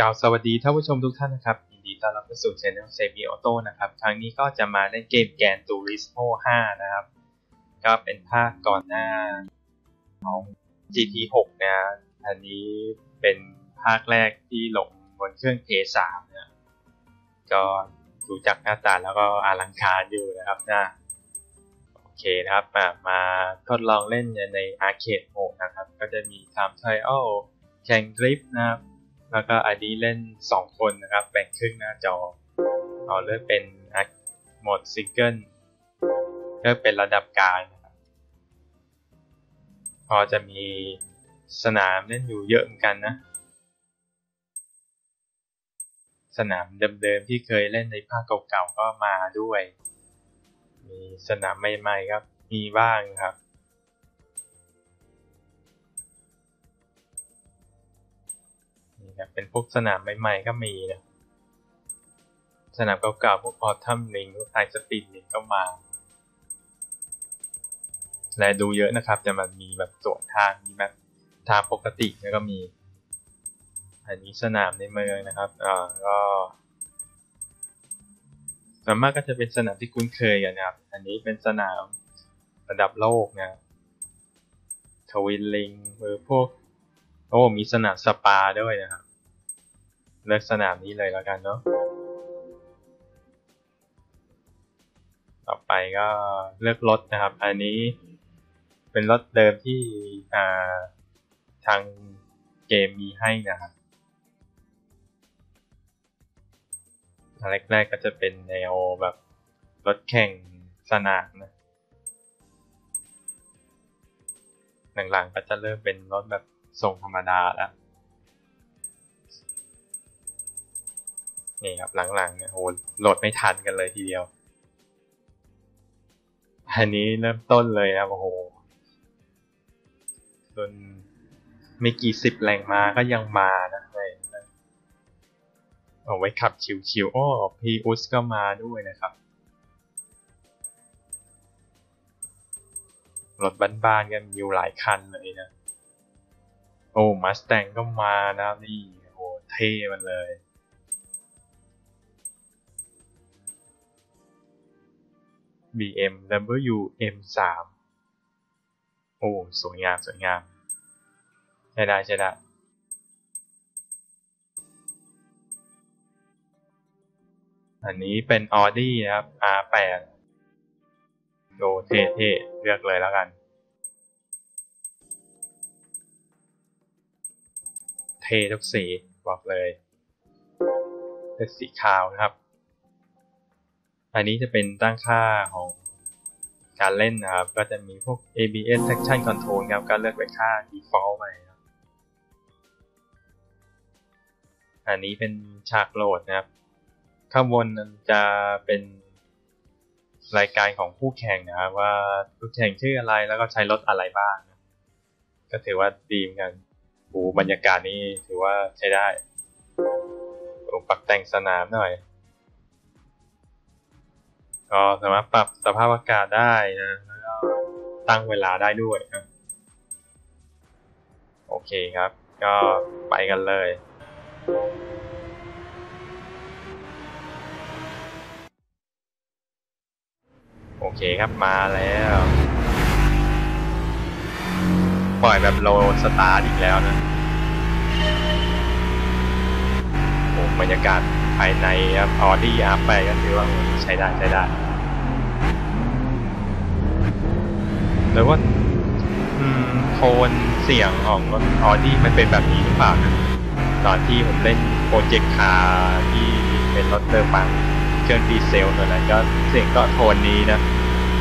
กล่าวสวัสดีท่านผู้ชมทุกท่านนะครับยินดีต้อนรับเข้าสู่ channel เซมิออโต้นะครับครั้งนี้ก็จะมาเล่นเกม Gran Turismo 5นะครับ ก็เป็นภาคก่อนหน้าของ GT 6นะอันนี้เป็นภาคแรกที่ลงบนเครื่อง P3 นะก็ดูจากหน้าตาแล้วก็อลังการอยู่นะครับนะโอเคนะครับ มามาทดลองเล่นใน arcade mode นะครับ ก็จะมี Time Trial แข่งดริฟต์นะครับ แล้วก็อันนี้เล่น 2 คนนะครับ แบ่งครึ่งหน้าจอ เอาเลือกเป็นโหมดซิงเกิลเลือกเป็นระดับกลางนะครับ พอจะมีสนามเล่นอยู่เยอะเหมือนกันนะ สนามเดิมๆที่เคยเล่นในภาคเก่าๆก็มาด้วย มีสนามใหม่ๆครับ มีบ้างครับ นี่ครับเป็นพวกสนามใหม่ๆก็มีนะสนามเก่าๆพวกออทัมลิงพวกไทสปินลิงก็มา และดูเยอะนะครับแต่มันมีแบบสวนทางมีแบบทางปกติแล้วก็มี อันนี้สนามในเมืองนะครับอ่าก็ส่วนมากก็จะเป็นสนามที่คุ้นเคยกันนะครับ อันนี้เป็นสนามระดับโลกนะทวินลิงหรือพวกโอ้มีสนามสปาด้วยนะครับ เลือกสนามนี้เลยแล้วกันเนาะ ต่อไปก็เลือกรถนะครับ อันนี้เป็นรถเดิมที่าทางเกมมีให้นะครับแรกๆก็จะเป็นแนวแบบรถแข่งสนามนะ หลังๆก็จะเริ่มเป็นรถแบบทรงธรรมดาแล้ว นี่ครับหลังๆเนี่ยโหโหลดไม่ทันกันเลยทีเดียว อันนี้เริ่มต้นเลยนะโอ้โหจนไม่กี่สิบแรงมาก็ยังมานะเอาไว้ขับชิวๆอ้อพีอุสก็มาด้วยนะครับ รถบ้านๆกันอยู่หลายคันเลยนะ โอ้มาสแตงก็มานะนี่ โอ้ เท่มันเลย BMW M3 โอ้สวยงาม สวยงาม ใช่ได้ใช่ได้อันนี้เป็น Audi นะครับ R8 โดเท่ๆเลือกเลยแล้วกัน เท่ทุกสีบอกเลย เป็นสีขาวนะครับ อันนี้จะเป็นตั้งค่าของการเล่นนะครับ ก็จะมีพวก ABS Traction Control ครับ ก็เลือกเป็นค่า default ไปครับอันนี้เป็นฉากโหลดนะครับ ข้างบนจะเป็นรายการของผู้แข่งนะครับว่าผู้แข่งชื่ออะไรแล้วก็ใช้รถอะไรบ้าง ก็ถือว่าดีมกันโอ้บรรยากาศนี่ถือว่าใช้ได้โอ้ปักแต่งสนามหน่อย ก็สามารถปรับสภาพอากาศได้นะแล้วก็ตั้งเวลาได้ด้วยครับ โอเคครับ ก็ไปกันเลย โอเคครับมาแล้ว ปล่อยแบบโลสตาร์อีกแล้วนะโอ้บรรยากาศ ภายในครับ Audi R8ก็ถือว่าใช้ได้ใช้ได้หรือว่าโทนเสียงของรถออดี้มันเป็นแบบนี้หรือเปล่านะตอนที่ผมเล่น Project CARS ที่เป็นรถเตอร์ปังเครื่องดีเซลตัวนั้นก็เสียงก็โทนนี้นะ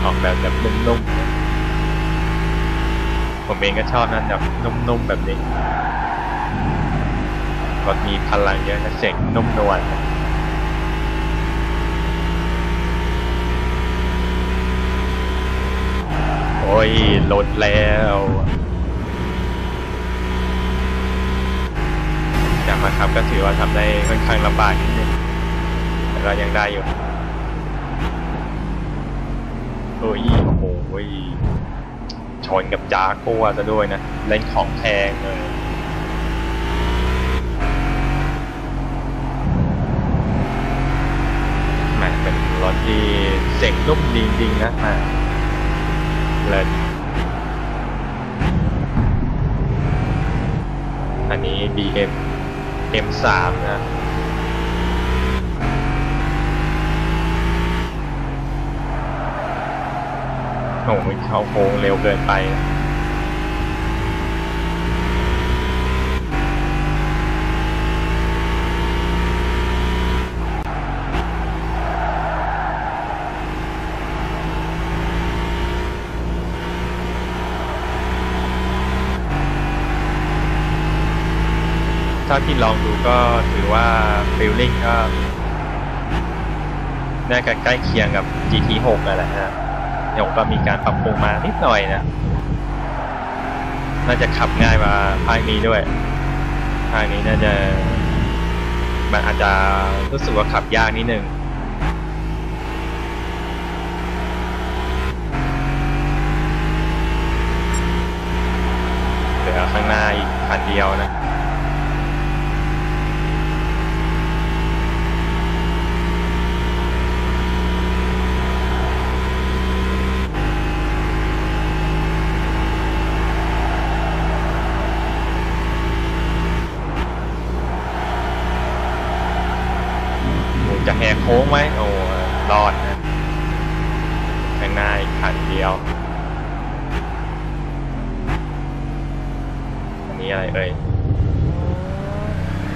ออกแบบแบบนุ่มๆนะผมเองก็ชอบนะแบบนุ่มๆแบบนี้รถมีพลังเยอะนะเสียงนุ่มนวลนะ้ยลดแล้วจากมาครับก็ถือว่าทำได้ค่อนข้างลำบากนิดนึงแต่เรายังได้อยู่โอ้ยโอ้โหชนกับจาโก้ซะด้วยนะ เล่นของแพงเลยแหมเป็นรถที่เจ๋งนุ่มจริงๆนะมา เลยอันนี้ BM M3 นะโอ้ยเขาโค้งเร็วเกินไปนะถ้า ที่ลองดูก็ถือว่าฟิลลิ่งก็น่าจะใกล้เคียงกับ GT6 นั่นแหละนะเดี๋ยวก็มีการปรับปรุงมานิดหน่อยนะ น่าจะขับง่ายกว่าภาคนี้ด้วย ภาคนี้น่าจะ มันอาจจะรู้สึกว่าขับยากนิดนึงเหลือข้างหน้าอีกคันเดียวนะ โอ้จะแหก โค้งไหมโอ้รอดนะข้างหน้าอีกคันเดียว อันนี้อะไรเอ่ย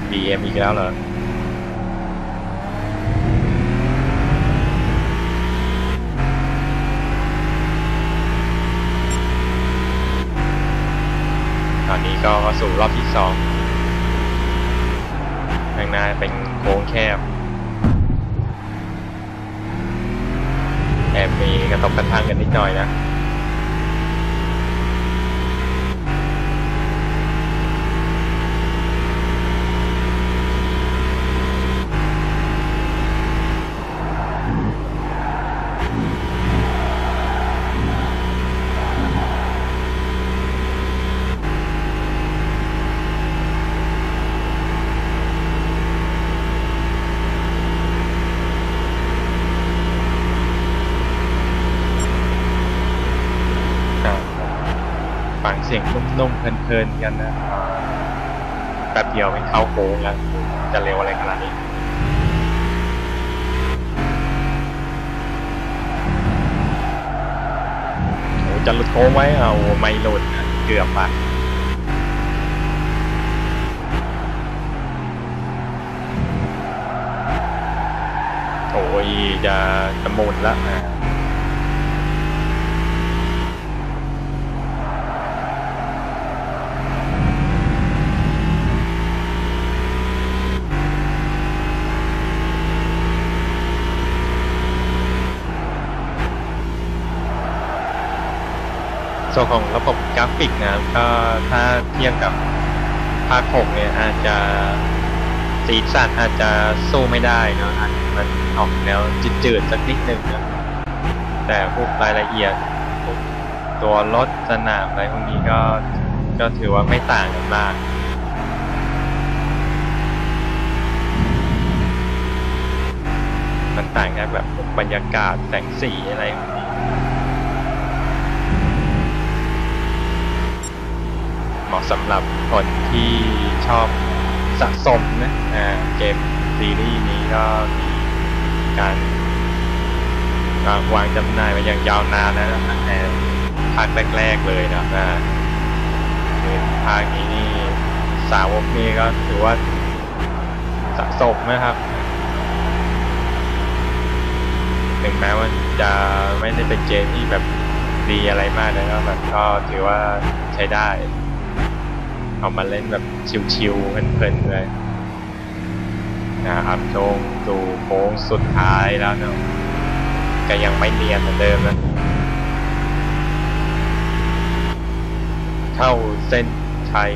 BM อีกแล้วเหรอตอนนี้ก็เข้าสู่รอบที่สองข้างหน้าเป็นโค้งแคบ แอบมีกระทบกระทั่งกันนิดหน่อยนะ อ่าฟังเสียงนุ่มๆ เพลินกันนะแป๊บเดียวเป็นเข้าโค้งแล้วจะเร็วอะไรขนาดนี้โอ้จะหลุดโค้งไว้เอาไม่หลุดเกือบไปโอ้ยจะจะหมุนแล้วอ่า ส่วนของระบบกราฟิกนะครับก็ถ้าเทียบกับภาค6เนี่ยอาจจะสีสันอาจจะสู้ไม่ได้นะอาจมันออกแนวจืดๆสักนิดนึงนะแต่พวกรายละเอียดพวกตัวรถสนามอะไรพวกนี้ก็ก็ถือว่าไม่ต่างกันมากมันต่างกันแบบบรรยากาศแสงสีอะไรพวกนี้ เหมาะสำหรับคนที่ชอบสะสมนะอ่าเกมซีรีส์นี้ก็มีการวางจำหน่ายมาอย่างยาวนานแล้วนะตั้งแต่ภาคแรกๆเลยนะอ่าคือภาคนี้นี่สาวกนี่ก็ถือว่าสะสมนะครับถึงแม้ว่าจะไม่ได้เป็นเกมที่แบบดีอะไรมากแต่ก็แบบก็ถือว่าใช้ได้ เอามาเล่นแบบชิวๆเพลินๆเลยนะครับโชงดูโค้งสุดท้ายแล้วเนาะก็ยังไม่เนียนเหมือนเดิมนะเข้าเส้นชัย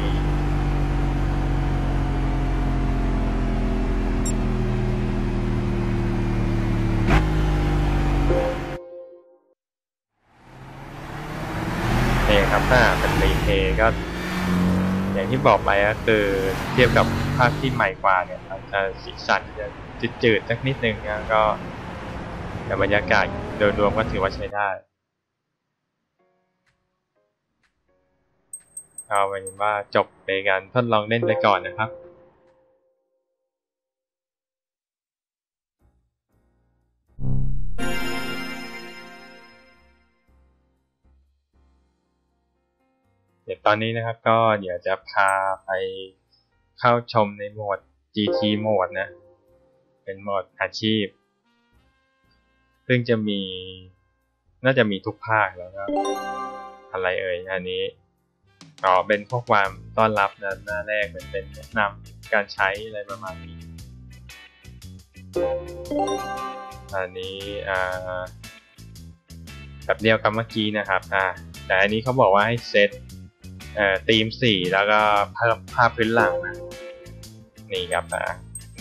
นี่ครับถ้าเป็นรีเพย์ก็ ที่บอกไปก็คือเทียบกับภาคที่ใหม่กว่าเนี่ยอาจจะสีสันจะจืดๆสักนิดนึงนะก็แต่บรรยากาศโดยรวมก็ถือว่าใช้ได้เอาเป็นว่าจบในการทดลองเล่นไปก่อนนะครับ เดี๋ยวตอนนี้นะครับก็เดี๋ยวจะพาไปเข้าชมในโหมด GT โหมดนะ เป็นโหมดอาชีพ ซึ่งจะมีน่าจะมีทุกภาคแล้วก็อะไรเอ่ยอันนี้อ๋อเป็นข้อความต้อนรับนะหน้าแรกเป็นเป็นแนะนำการใช้อะไรประมาณนี้ อันนี้อ่าแบบเดียวกับเมื่อกี้นะครับอ่าแต่อันนี้เขาบอกว่าให้เซต เอ่อธีมสีแล้วก็ภาพภาพพื้นหลังนะนี่ครับอ่า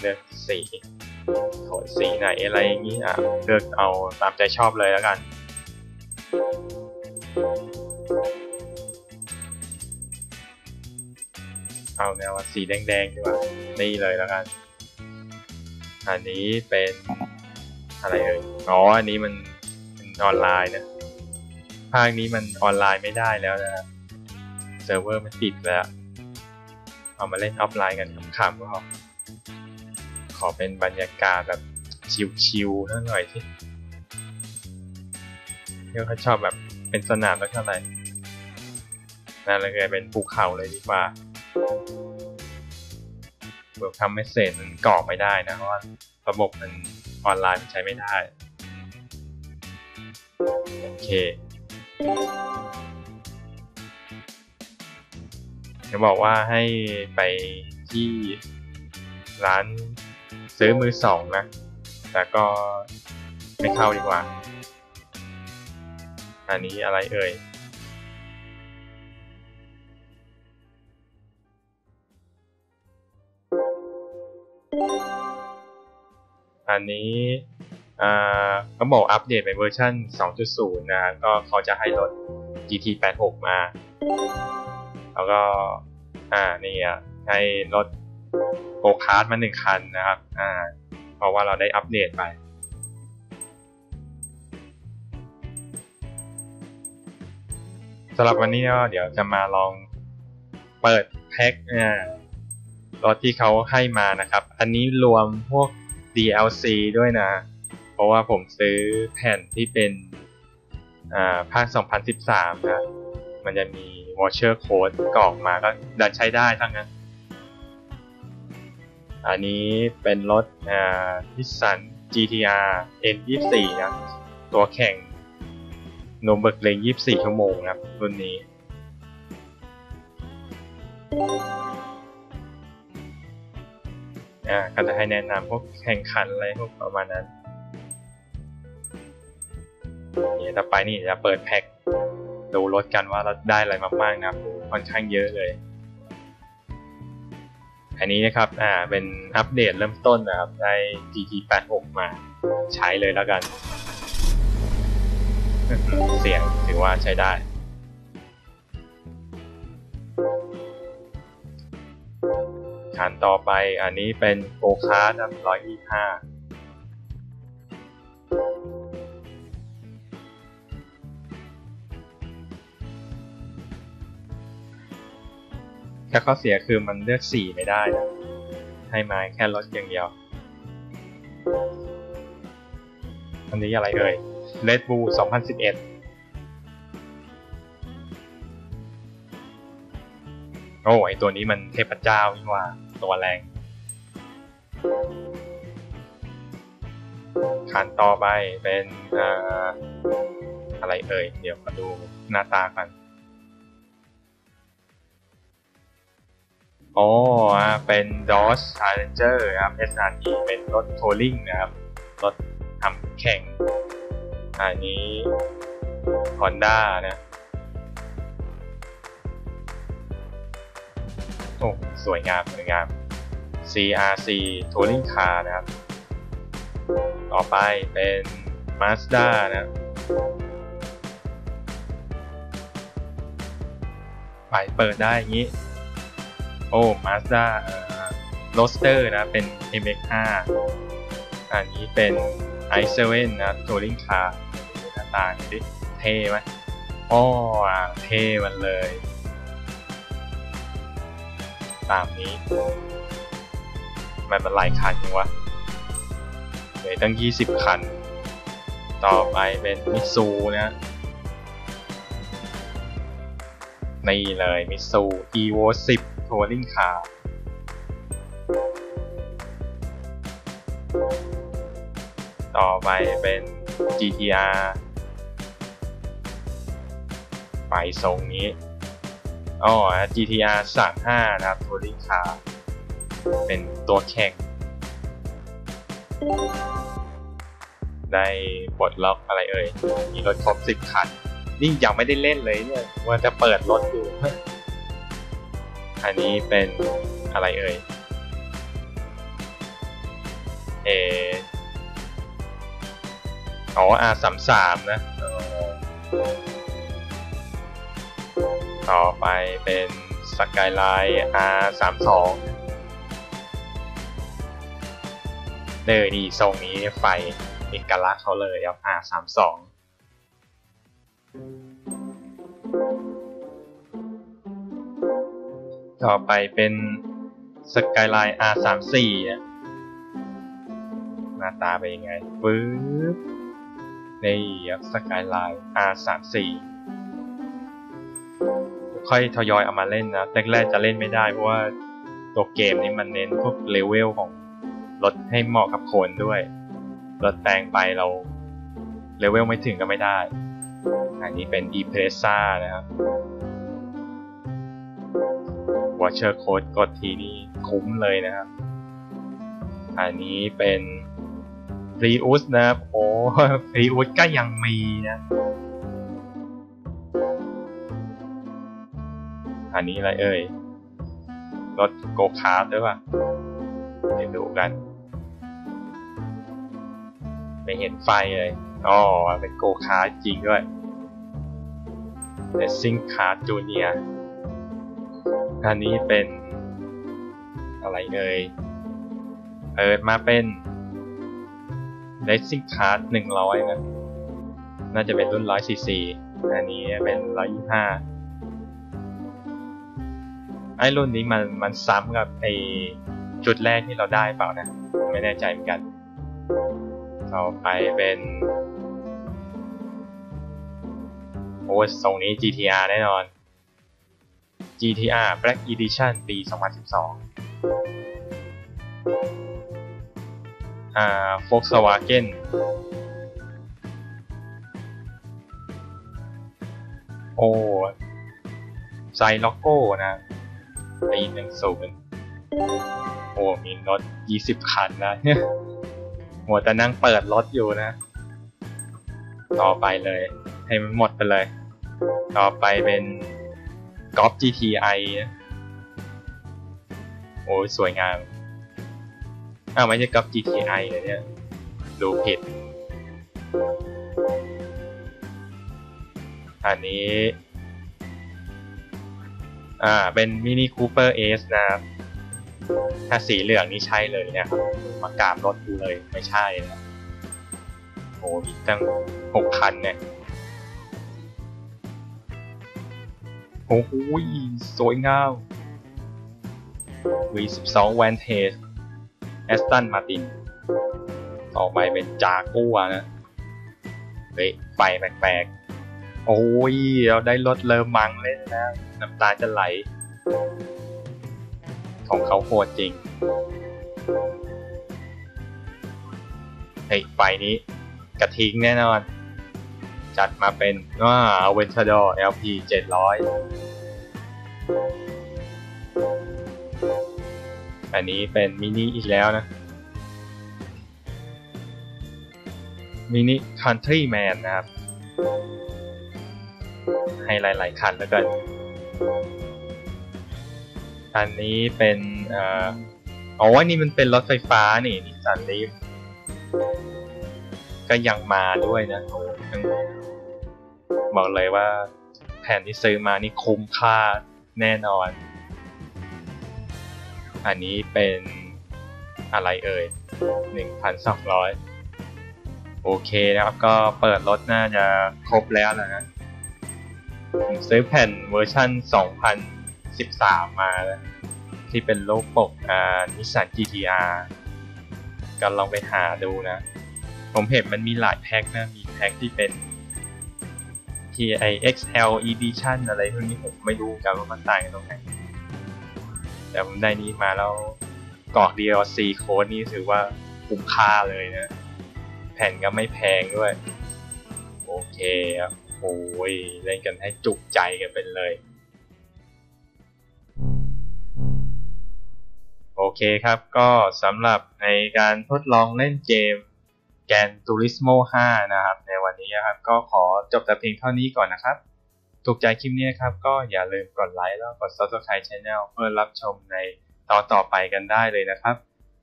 เลือกสีโทนสีไหนอะไรอย่างนี้อะเลือกเอาตามใจชอบเลยแล้วกัน เอาแนวสีแดงๆดีกว่านี่เลยแล้วกัน อันนี้เป็นอะไรเอ่ยอ๋ออันนี้มันเป็นออนไลน์นะภาคนี้มันออนไลน์ไม่ได้แล้วนะ เซิร์ฟเวอร์มันปิดแล้ว เอามาเล่นออฟไลน์กันขำๆก็พอขอเป็นบรรยากาศแบบชิวๆนั่นหน่อยสิเดี๋ยวเขาชอบแบบเป็นสนามแล้วเท่าไหร่นั่นเลยเป็นภูเขาเลยดีกว่าเวิร์กทำไม่เสร็จมันกรอกไม่ได้นะเพราะว่าระบบมันออนไลน์มันใช้ไม่ได้ โอเค จะบอกว่าให้ไปที่ร้านซื้อมือสองนะ แต่ก็ไม่เข้าดีกว่า อันนี้อะไรเอ่ยอันนี้เขาบอกอัปเดตเป็นเวอร์ชัน2.0 นะ ก็เขาจะให้รถ GT 86 มา แล้วก็อ่านี่อะให้รถโกคาร์ดมาหนึ่งคันนะครับ อ่า เพราะว่าเราได้อัปเดตไปสำหรับวันนี้ก็เดี๋ยวจะมาลองเปิดแพ็คอ่ารถที่เขาให้มานะครับ อันนี้รวมพวก DLC ด้วยนะ เพราะว่าผมซื้อแผ่นที่เป็นภาค 2013 นะ มันจะมี voucher code กรอกมาก็ดันใช้ได้ทั้งนั้น อันนี้เป็นรถอ่า Nissan GTR N24 นะ ตัวแข่ง Nürburgring 24 ชั่วโมงครับ รุ่นนี้ อ่าก็จะให้แนะนำพวกแข่งขันอะไรพวกประมาณนั้นเดี๋ยต่อไปนี่จะเปิดแพ็ค ดูรถกันว่าเราได้อะไรมาบ้างนะครับค่อนข้างเยอะเลย อันนี้นะครับอ่าเป็นอัปเดตเริ่มต้นนะครับได้ GT86 มาใช้เลยแล้วกัน เสียงถือว่าใช้ได้คันต่อไปอันนี้เป็นโกคาร์ดร้อยยี่ห้า แค่ข้อเสียคือมันเลือกสีไม่ได้นะให้มาแค่รถอย่างเดียว อันนี้อะไรเอ่ย Red Bull 2011 โอ้ไอตัวนี้มันเทพเจ้านี่ว่าตัวแรงขันต่อไปเป็นออะไรเอ่ย เดี๋ยวมาดูหน้าตากัน โอ๋อเป็น Dodge Challenger ครับ SRT เป็นรถทัวริงนะครับ รถทำแข่ง อันนี้ Honda นะ โอ้ สวยงามสวยงาม CRC Touring Car นะครับ ต่อไปเป็น Mazda นะไปเปิดได้อย่างนี้ โอ้ Mazda โรสเตอร์นะเป็น MX5 อันนี้เป็นไอเซเว่นนะทัวริงคาร์หน้าตาดิเท่ไหมอ้อเท่มันเลย ตามนี้มันมันหลายคันยังวะเลือตั้ง 20 คัน ต่อไปเป็นมิซูนะนี่เลยมิซู evo 10 touring car ต่อไปเป็น GTR ไปทรงนี้อ๋อ GTR 35นะครับ touring car เป็นตัวแข่ง ได้ปลดล็อกอะไรเอ่ย มีรถครบ 10 คัน นี่ยังไม่ได้เล่นเลยเนี่ย ว่าจะเปิดรถอยู่ อันนี้เป็นอะไรเอ่ย เอออ๋อ R33 นะ ต่อไปเป็นสกายไลน์ R32 เดอนี่ทรงนี้ไฟเอกลักษณ์เขาเลยครับ R32 ต่อไปเป็นสกายไลน์ R34 นะหน้าตาเป็นยังไงปึ๊บนี่ครับสกายไลน์ R34 ค่อยทยอยเอามาเล่นนะแรกๆจะเล่นไม่ได้เพราะว่าตัวเกมนี้มันเน้นพวกเลเวลของรถให้เหมาะกับคนด้วย รถแปลงไปเราเลเวลไม่ถึงก็ไม่ได้ อันนี้เป็น e p r e s s a นะครับ Watcher Code กดทีนี้คุ้มเลยนะครับ อันนี้เป็น Prius นะครับ โอ้ Prius ก็ยังมีนะ อันนี้อะไรเอ่ย รถโกคาร์ดด้วยป่ะเดี๋ยวดูกัน ไม่เห็นไฟเลย อ๋อ เป็นโกคาร์ดจริงด้วย Racing Car Junior อันนี้เป็น อะไรเอ่ยเปิดมาเป็น Racing Car 100นะน่าจะเป็นรุ่น 100cc อันนี้เป็น125ไอ้รุ่นนี้มันมันซ้ำกับไอจุดแรกที่เราได้เปล่านะ ไม่แน่ใจเหมือนกันต่อไปเป็นโอ้ทรงนี้ GTR แน่นอน GTR Black Edition ปี 2012อ่า Volkswagen โอ้ไซล็อกโก้นะปีหนึ่งศูนย์โอ้มีรถ20คันนะหัวแต่นั่งเปิดรถอยู่นะ ต่อไปเลย ให้มันหมดไปเลย ต่อไปเป็น กอล์ฟ GTI โอ้ยสวยงาม อ้าวไม่ใช่กอล์ฟ GTI เลยเนี่ย ดูผิด อันนี้ อ่า เป็นมินิคูเปอร์เอสนะครับ ถ้าสีเหลืองนี่ใช่เลยนะครับมากราบรถดูเลยไม่ใช่นะโอ้มีตั้งหกคันเนี่ย อ้โหสวยงาม V12 Vantage Aston Martin ต่อไปเป็นจากัวนะ เฮ้ยไฟแปลกๆ โอ้ย เราได้รถเลอมังเล่นนะ น้ำตาจะไหล ของเขาโหดจริง เฮ้ยไฟนี้ กระทิงแน่นอน จัดมาเป็นว่าเวนชาดอ LP 700 อันนี้เป็นมินิอีกแล้วนะ มินิคันทรีแมนนะครับ ให้หลาย ๆ คันแล้วกันอันนี้เป็นเอ่ออ๋อว่านี่มันเป็นรถไฟฟ้านี่นิสสันลีฟก็ยังมาด้วยนะโอ้ยัง บอกเลยว่าแผ่นที่ซื้อมานี่คุ้มค่าแน่นอน อันนี้เป็นอะไรเอ่ย 1,200 โอเคนะครับ ก็เปิดรถน่าจะครบแล้วนะฮะผมซื้อแผ่นเวอร์ชัน2013 มาแล้วที่เป็นโลกปกอ่านิสสัน GTR ก็ลองไปหาดูนะ ผมเห็นมันมีหลายแพ็คนะ มีแพ็คที่เป็น TI XL Edition อะไรพวกนี้ผมไม่รู้กันว่ามันต่างกันตรงไหนแต่ผมได้นี้มาแล้วกรอก DLC โค้ดนี้ถือว่าคุ้มค่าเลยนะ แผ่นก็ไม่แพงด้วย โอเคครับโอ้ยเล่นกันให้จุกใจกันเป็นเลย โอเคครับก็สำหรับในการทดลองเล่นเกม แกนตูริสโม5นะครับ ในวันนี้นะครับ ก็ขอจบแต่เพียงเท่านี้ก่อนนะครับ ถูกใจคลิปนี้นะครับ ก็อย่าลืมกดไลค์แล้วกด Subscribe Channel เพื่อรับชมในตอนต่อไปกันได้เลยนะครับ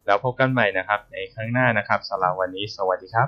แล้วพบกันใหม่นะครับ ในครั้งหน้านะครับสำหรับวันนี้ สวัสดีครับ